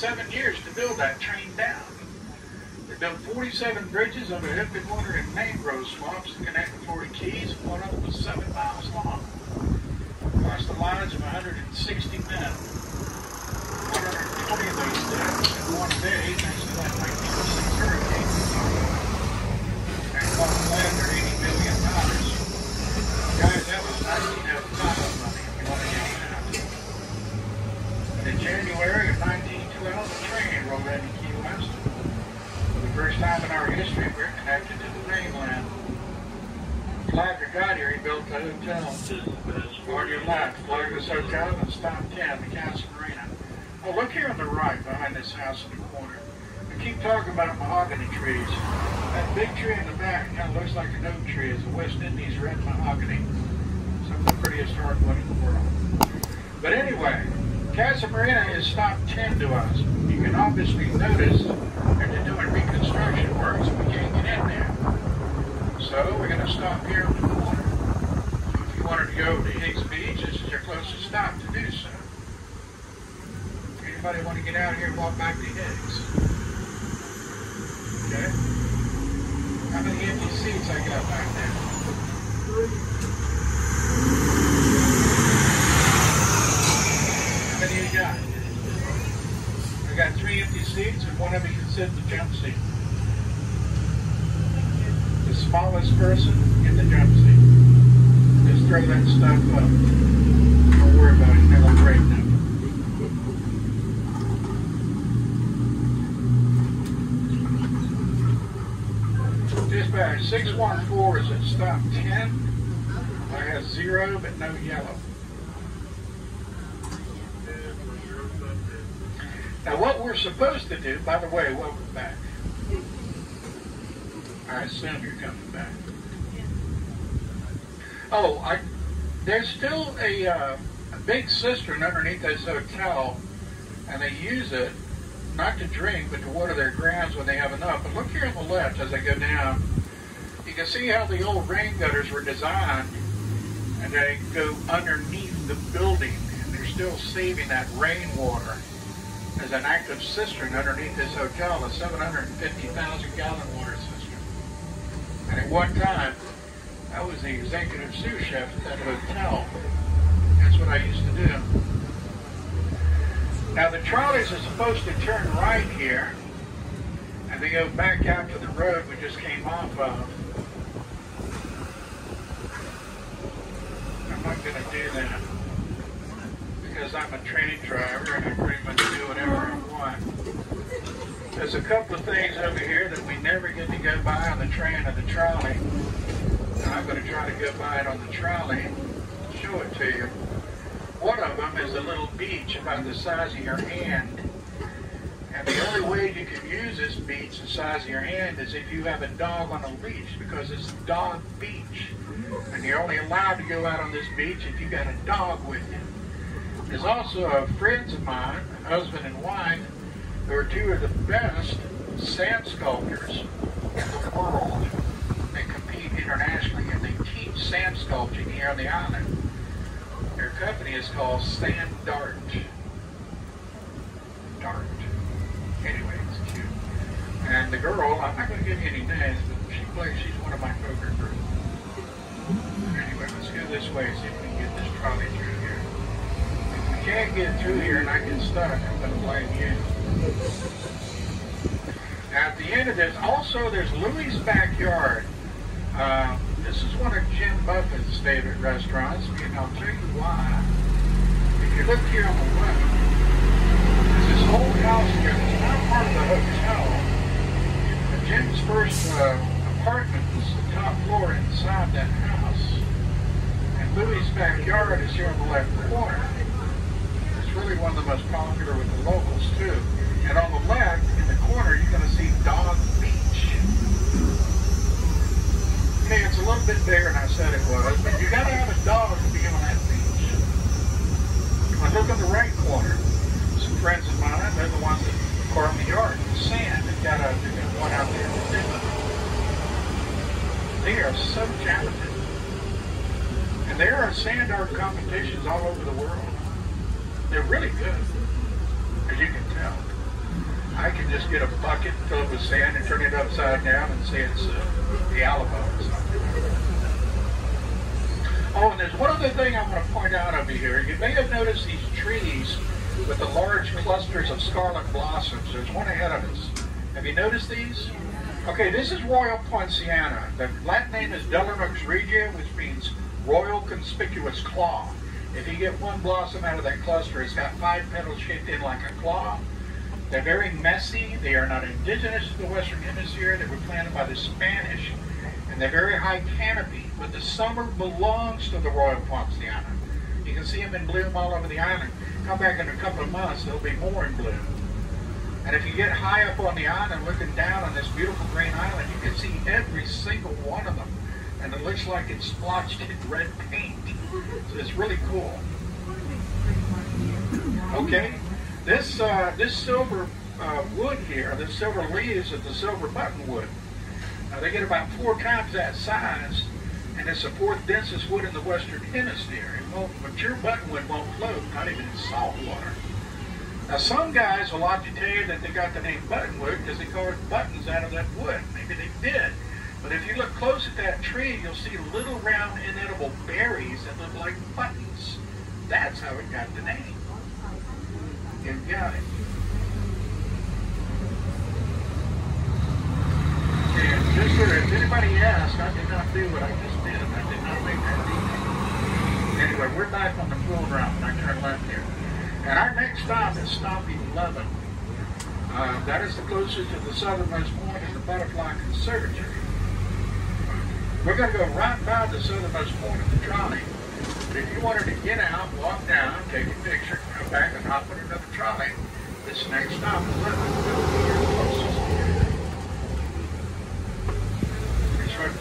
seven years to build that train down. They built 47 bridges over heavy water and mangrove swamps to connect the Florida Keys. One of them was seven miles long. Lost the lives of 160 men. 120 of those dead in one day thanks to that 1906 hurricane. And cost Lander 80 million dollars. Guys, that was 1905 money. if you want to get that. In January of 1912, a Key West. For the first time in our history, we're connected to the mainland. Glad Flagler got here, he built a hotel. On your left, Flagler's Hotel and Stop 10, the Casa Marina. Oh, look here on the right, behind this house in the corner. We keep talking about mahogany trees. That big tree in the back kind of looks like an oak tree. It's a West Indies red mahogany. Some of the prettiest hardwood in the world. But anyway, Casa Marina is stop 10 to us. You can obviously notice that they're doing reconstruction work, so we can't get in there. So we're going to stop here on the corner. So if you wanted to go to Higgs Beach, this is your closest stop to do so. Anybody want to get out here and walk back to Higgs? Okay. How many empty seats I got back there? How many you got? I got three empty seats and one of you can sit in the jump seat. The smallest person in the jump seat. Just throw that stuff up. Don't worry about it. It'll break them. Dispatch 614 is at stop 10. I have zero but no yellow. Now what we're supposed to do, by the way, welcome back. I assume you're coming back. Oh, I, there's still a, uh, a big cistern underneath this hotel, and they use it not to drink, but to water their grounds when they have enough. But look here on the left as I go down. You can see how the old rain gutters were designed, and they go underneath the building, and they're still saving that rainwater. There's an active cistern underneath this hotel, a 750,000 gallon water cistern. And at one time, I was the executive sous chef at that hotel. That's what I used to do. Now the trolleys are supposed to turn right here, and they go back out to the road we just came off of. I'm not going to do that because I'm a train driver and I pretty much do whatever I want. There's a couple of things over here that we never get to go by on the train or the trolley. And I'm going to try to go by it on the trolley and show it to you. One of them is a little beach about the size of your hand. And the only way you can use this beach the size of your hand is if you have a dog on a leash because it's dog beach. And you're only allowed to go out on this beach if you got a dog with you. There's also a friends of mine, husband and wife, who are two of the best sand sculptors in the world. They compete internationally and they teach sand sculpting here on the island. Their company is called Sand Dart. Dart. Anyway, it's cute. And the girl, I'm not going to give you any names, but she plays, she's one of my poker group. Anyway, let's go this way, see if we can get this trolley through here. Can't get through here and I get stuck, I'm going to blame you. At the end of this, also there's Louis' Backyard. Uh, this is one of Jim Buffett's favorite restaurants, and I'll tell you why. If you look here on the left, there's this old house here that's not part of the hotel. Jim's first uh, apartment was the top floor inside that house. And Louis' backyard is here on the left corner. Really one of the most popular with the locals, too. And on the left, in the corner, you're going to see Dog Beach. Okay, it's a little bit bigger than I said it was, but you got to have a dog to be on that beach. I look on the right corner. Some friends of mine, they're the ones that carved the yard, the sand. They've got a, they've got one out there in they are so talented. And there are sand art competitions all over the world. They're really good, as you can tell. I can just get a bucket fill it with sand and turn it upside down and say it's uh, the Alamo or something. Oh, and there's one other thing I want to point out over here. You may have noticed these trees with the large clusters of scarlet blossoms. There's one ahead of us. Have you noticed these? Okay, this is Royal Poinciana. The Latin name is Delonix regia, which means royal conspicuous claw. If you get one blossom out of that cluster, it's got five petals shaped in like a claw. They're very messy. They are not indigenous to the Western Hemisphere. They were planted by the Spanish. And they're very high canopy. But the summer belongs to the Royal Poinciana. You can see them in bloom all over the island. Come back in a couple of months, there'll be more in bloom. And if you get high up on the island looking down on this beautiful green island, you can see every single one of them. And it looks like it's splotched in red paint. It's really cool. Okay, this uh, this silver uh, wood here, the silver leaves of the silver buttonwood, uh, they get about four times that size, and it's the fourth densest wood in the Western Hemisphere. It won't, mature buttonwood won't float, not even in salt water. Now, some guys will like to tell you that they got the name buttonwood because they carved buttons out of that wood. But if you look close at that tree, you'll see little round inedible berries that look like buttons. That's how it got the name. You got it. And just for if anybody asks, I did not do what I just did. I did not make that detail. Anyway, we're back on the full route when I turn left here. And our next stop is stop 11. Uh, that is the closest to the southernmost point of the Butterfly Conservatory. We're going to go right by the southernmost point of the trolley. If you wanted to get out, walk down, take a picture, come back and hop on another trolley, this next stop, 11, will be your closest here.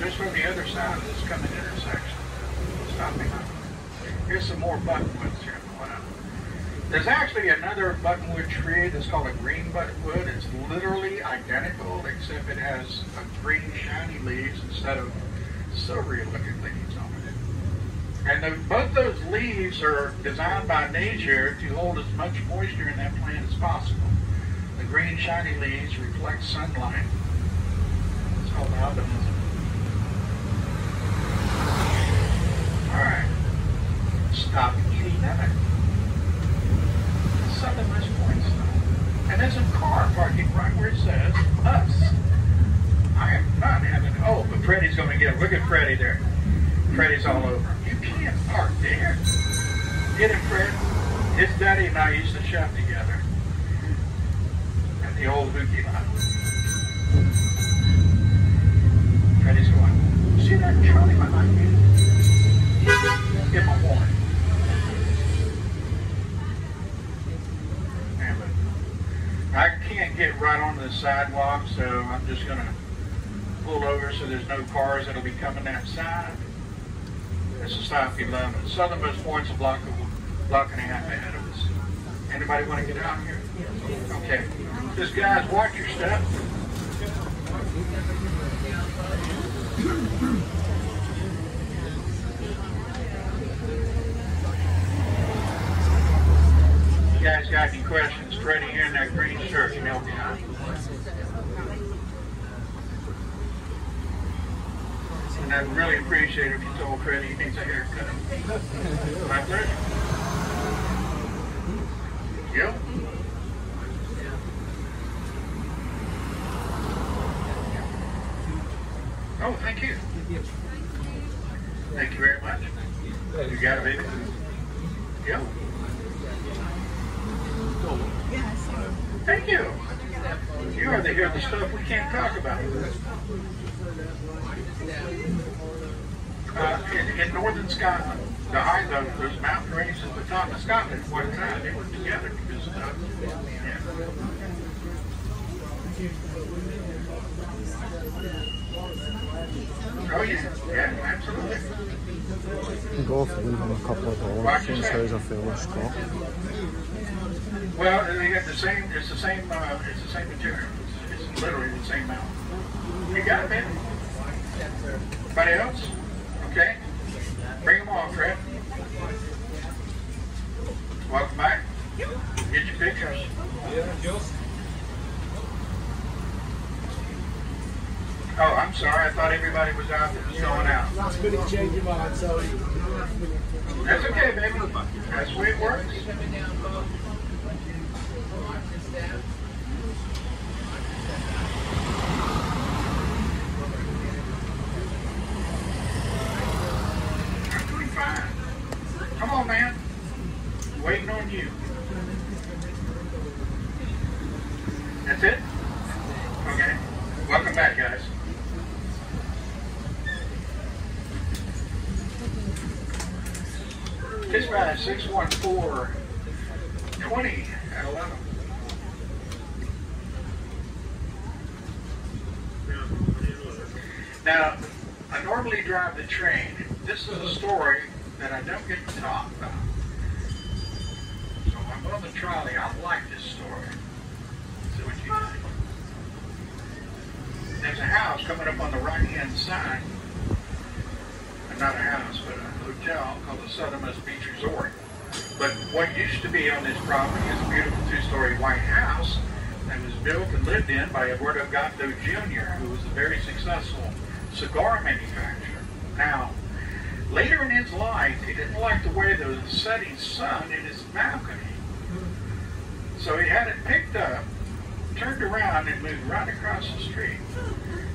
Just from the other side of this coming intersection. Stopping up. Here's some more buttonwoods here. There's actually another buttonwood tree that's called a green buttonwood. It's literally identical, except it has a green shiny leaves instead of silvery looking leaves on it. And the, both those leaves are designed by nature to hold as much moisture in that plant as possible. The green shiny leaves reflect sunlight. It's called albinism. All right. Stop eating that southernmost point And there's a car parking right where it says us. I am not having, oh, but Freddie's going to get, look at Freddie there. Freddie's all over. You can't park there. Get him, Fred. His daddy and I used to shop together at the old Hookie lot. Freddie's going, see that Charlie behind me? Give him a warning. I can't get right on the sidewalk, so I'm just going to pull over so there's no cars that'll be coming that side. This is stop 11. Southernmost point's a block, of, block and a half ahead of us. Anybody want to get out here? Okay. Just guys, watch your step. You guys got any questions? Freddie here in that green shirt you. And I'd really appreciate it if you told Freddie he needs a haircut. My pleasure. Yep. Oh, thank you. Thank you very much. You got a baby? Yep. Thank you. You are the hear the stuff we can't talk about. Uh, in, northern Scotland, the high those, those mountain ranges at the top of Scotland at one time, they were together because. Yeah. Oh yeah, yeah, absolutely. Golf a couple of dollars since there's a fairless call. Well, they got the same. It's the same. Uh, it's the same material. It's, it's literally the same mountain. You got it, man. Anybody else? Okay. On, Fred. Welcome back. Get your pictures. Oh, I'm sorry. I thought everybody was out there going out. Last to change your mind, so. That's okay, baby. That's the way it works. I'm doing fine. Come on, man. Waiting on That's it? Okay. Welcome back, guys. Dispatch 614 20 at 11. Now, I normally drive the train. This is a story that I don't get to talk about. On the trolley. I like this story. See what you think. There's a house coming up on the right-hand side. Uh, not a house, but a hotel called the Southernmost Beach Resort. But what used to be on this property is a beautiful two-story white house that was built and lived in by Eduardo Gato Jr., who was a very successful cigar manufacturer. Now, later in his life, he didn't like the way the setting sun in his balcony. So he had it picked up, turned around, and moved right across the street.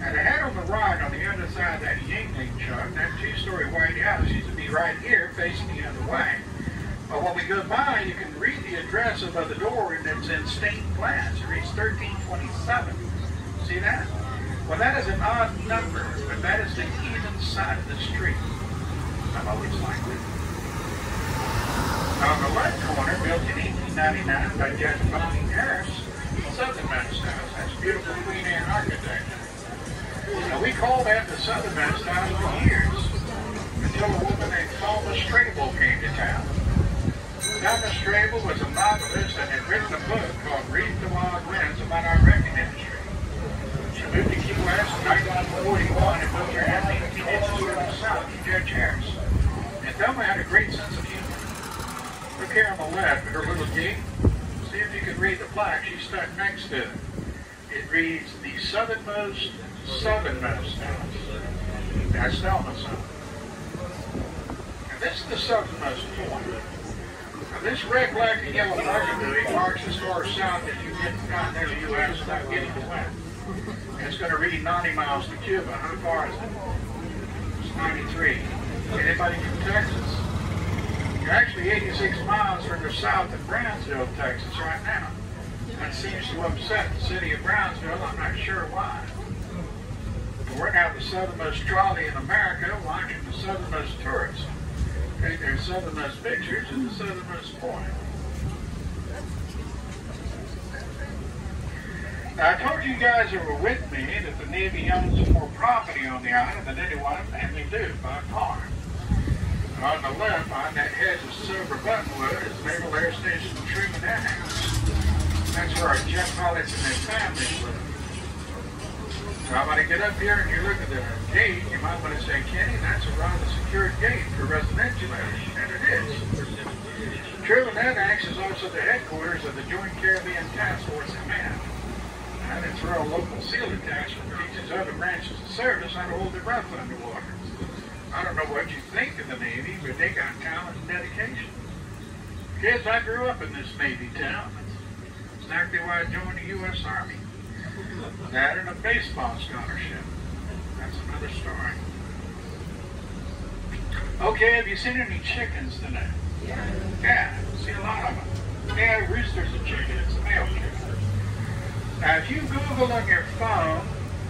And ahead on the right, on the other side of that Yuengling truck, that two-story white house used to be right here, facing the other way. But when we go by, you can read the address above the door, and it's in stained glass. It reads 1327. See that? Well, that is an odd number, but that is the even side of the street. I'm always liked it. On the left corner, built in 1899 by Judge Vining Harris, Southernmost House. That's beautiful Queen Anne architecture. Now, we called that the Southernmost House for years, until a woman named Thelma Strabel came to town. Thelma Strabel was a novelist and had written a book called Reap the Wild Winds about our record industry. She moved to Key West in 1941 and built her house 18 inches to the south to Judge Harris. And Thelma had a great sense of here on the left, her little gate. See if you can read the plaque. She's stuck next to it. It reads, the southernmost, southernmost house. That's Thelma's house. And this is the southernmost point. Now this red, black, and yellow burgundy marks as far south as you get in the U.S. without getting wet. And it's going to read 90 miles to Cuba. How far is it? It's 93. Anybody from Texas? You're actually 86 miles further south of Brownsville, Texas right now. That seems to upset the city of Brownsville. I'm not sure why. But we're now the southernmost trolley in America watching the southernmost tourists. Take their southernmost pictures at the southernmost point. Now, I told you guys that were with me that the Navy owns more property on the island than anyone and they do by far. On the left, on that hedge of silver buttonwood, is Naval Air Station Truman House. That's where our jet pilots and their families live. So I'm going to get up here and you look at the gate, you might want to say, Kenny, that's a rather secured gate for residential areas, and it is. Truman as also the headquarters of the Joint Caribbean Task Force Command. And it's where a local SEAL detachment teaches other branches of service how to hold their breath underwater. I don't know what you think of the Navy, but they got talent and dedication. Kids, I grew up in this Navy town. That's exactly why I joined the U.S. Army. That and a baseball scholarship. That's another story. Okay, have you seen any chickens today? Yeah, Yeah. see a lot of them. Yeah, roosters and chickens, male chickens. Now, if you Google on your phone,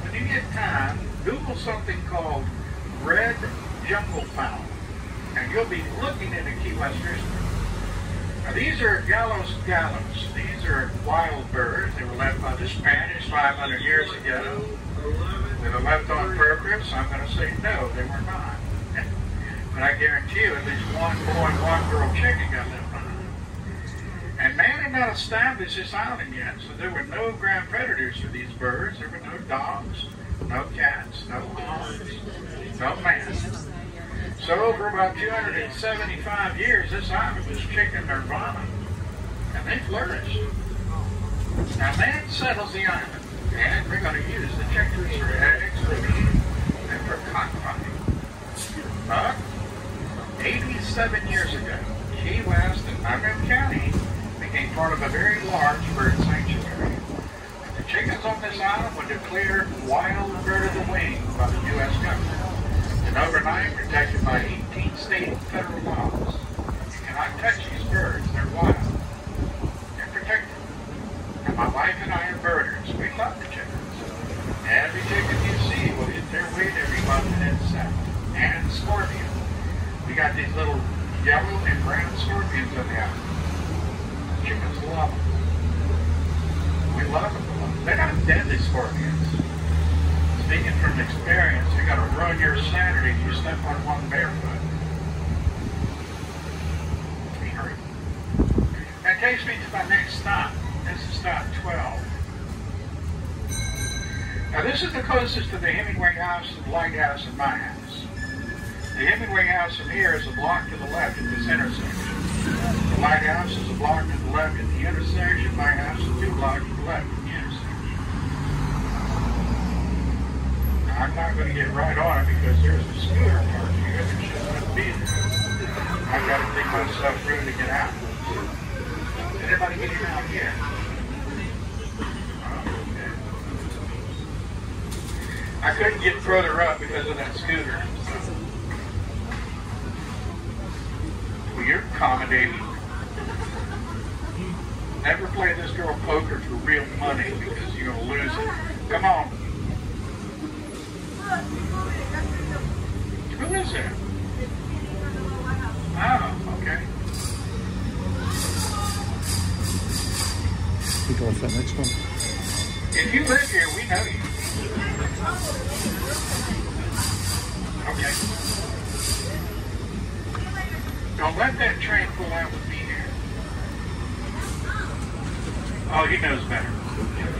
when you get time, Google something called red jungle fowl, and you'll be looking at a Key. Now, these are Gallus gallus. These are wild birds. They were left by the Spanish 500 years ago. They were left on purpose. I'm going to say no, they were not. but I guarantee you, at least one boy and one girl chicken got left behind. And man had not established this island yet, so there were no ground predators for these birds. There were no dogs, no cats, no hogs, no man. So for about 275 years, this island was chicken nirvana, and they flourished. Now man settles the island, and we're going to use the checkers for meat, and for cockfighting. But 87 years ago, Key West and Montgomery County became part of a very large bird sanctuary. The chickens on this island were declared wild bird of the wing by the U.S. government and overnight protected by 18 state and federal laws. You cannot touch these birds, they're wild. They're protected. And my wife and I are birders. We love the chickens. Every chicken you see will hit their weight every month in insect. And scorpion. We got these little yellow and brown scorpions on the island. Chickens love them. We love them. They're not deadly scorpions speaking from experience, you're going to ruin your Saturday if you step on one barefoot. That takes me to my next stop. This is stop 12. Now this is the closest to the Hemingway house and lighthouse in my house. The Hemingway house from here is a block to the left at this intersection. The lighthouse is a block to the left at the intersection. My house is two blocks to the left. I'm not going to get right on it because there's a scooter parked here that shouldn't be there. I've got to dig myself through to get out. Everybody get out here? I couldn't get further up because of that scooter. Well, you're accommodating. Never play this girl poker for real money because you're going to lose it. Come on. Who is it? Oh, okay. We go for the next one. If you live here, we know you. Okay. Don't let that train pull out with me here. Oh, he knows better.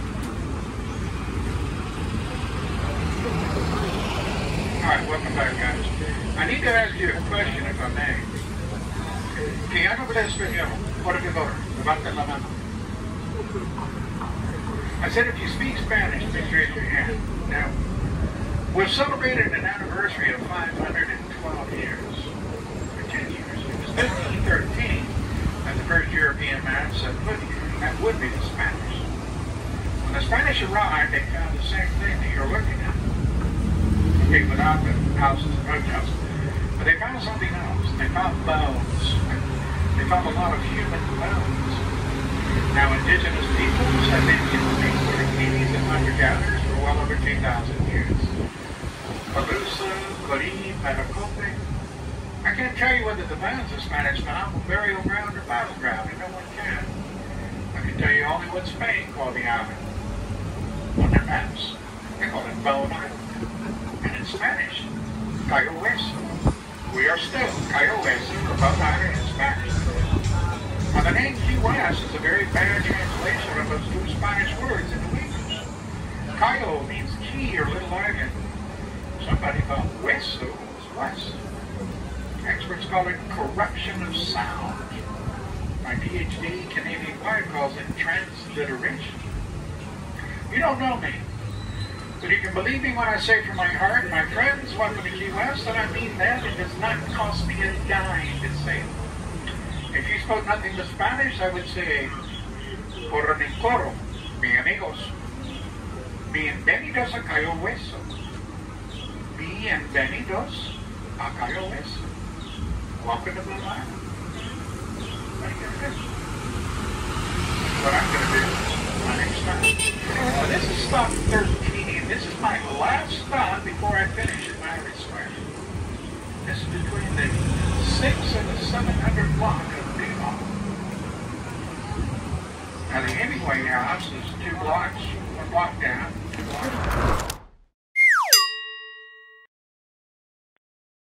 All right, welcome back, guys. I need to ask you a question, if I may. No habla español, por favor, levanta la mano. I said if you speak Spanish, please raise your hand. Now, we've celebrated an anniversary of 512 years, or 10 years. It was 1513 that the first European man here, and that would be the Spanish. When the Spanish arrived, they found the same thing that you're looking at. Okay, without the houses and hotels. But they found something else. They found bones. They found a lot of human bones. Now, indigenous peoples have been using for the and hunter-gatherers for well over 2,000 years. Calusa, Corí, Matacope. I can't tell you whether the bones of Spanish were burial ground or battleground, and no one can. I can tell you only what Spain called the island on their maps. They call it Bone Island. In Spanish, Cayo Hueso. We are still Cayo Hueso, Island in Spanish. Now, the name West is a very bad translation of those two Spanish words in the English. Cayo means key or little island. Somebody thought Hueso was west. Experts call it corruption of sound. My PhD Canadian wife calls it transliteration. You don't know me, but you can believe me when I say from my heart, my friends, welcome to Key West, and I mean that. It does not cost me a dime to say it. If you spoke nothing but Spanish, I would say, por mi coro, mi amigos, bienvenidos a Cayo Hueso. Bienvenidos a Cayo Hueso. Welcome to Blue Island. What I'm going to do my next stop. Oh, now, this is stop 13. This is my last stop before I finish at Mallory Square. This is between the 6 and the 700 block of Newhall. Now, the Hemingway house is two blocks, one block down.